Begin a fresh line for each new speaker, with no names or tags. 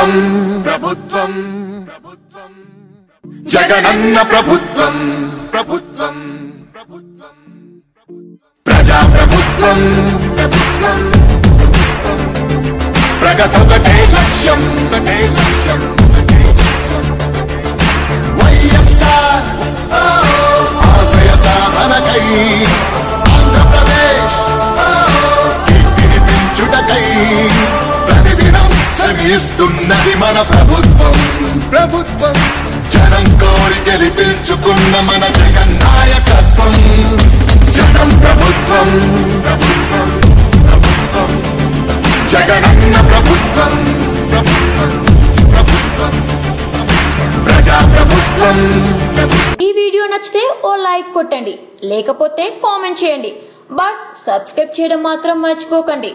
ప్రభుత్వం. ప్రభుత్వం. ప్రభుత్వం జగనన్న ప్రభుత్వం. ప్రభుత్వం. ప్రభుత్వం ప్రజా ప్రభుత్వం. ప్రభుత్వం. ప్రగతొకటే లక్ష్యం ఒకటే లక్ష్యం ఒకటే లక్ష్యం. వైఎస్ఆర్ ఆశయ సాధనకై మన ప్రభుత్వం. ప్రభుత్వం. జనం కోరి గెలిపించుకున్న మన జగన్ నాయకత్వం. జనం ప్రభుత్వం. ప్రభుత్వం ప్రభుత్వం జగనన్న ప్రభుత్వం. ప్రభుత్వం ప్రభుత్వం ప్రజా ప్రభుత్వం ప్రభుత్వం
ఈ వీడియో నచ్చితే ఓ లైక్ కొట్టండి. లేకపోతే కామెంట్ చేయండి. బట్ సబ్స్క్రైబ్ చేయడం మాత్రం మర్చిపోకండి.